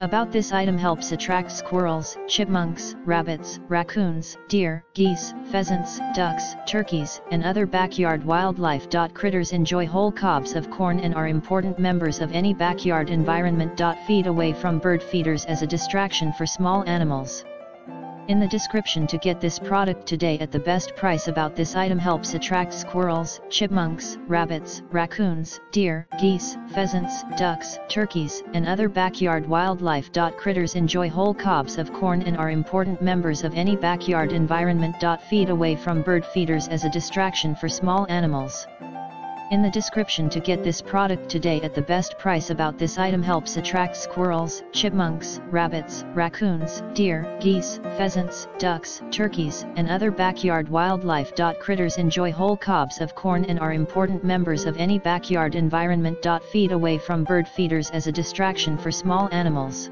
About this item helps attract squirrels, chipmunks, rabbits, raccoons, deer, geese, pheasants, ducks, turkeys, and other backyard wildlife. Critters enjoy whole cobs of corn and are important members of any backyard environment. Feed away from bird feeders as a distraction for small animals in the description to get this product today at the best price about this item helps attract squirrels, chipmunks, rabbits, raccoons, deer, geese, pheasants, ducks, turkeys, and other backyard wildlife. Critters enjoy whole cobs of corn and are important members of any backyard environment. Feed away from bird feeders as a distraction for small animals in the description to get this product today at the best price about this item helps attract squirrels, chipmunks, rabbits, raccoons, deer, geese, pheasants, ducks, turkeys, and other backyard wildlife. Critters enjoy whole cobs of corn and are important members of any backyard environment. Feed away from bird feeders as a distraction for small animals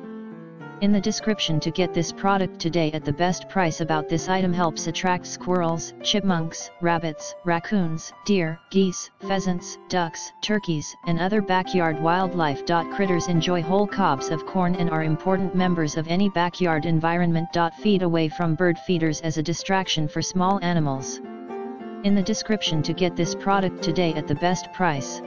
in the description to get this product today at the best price about this item helps attract squirrels, chipmunks, rabbits, raccoons, deer, geese, pheasants, ducks, turkeys, and other backyard wildlife. Critters enjoy whole cobs of corn and are important members of any backyard environment. Feed away from bird feeders as a distraction for small animals in the description to get this product today at the best price.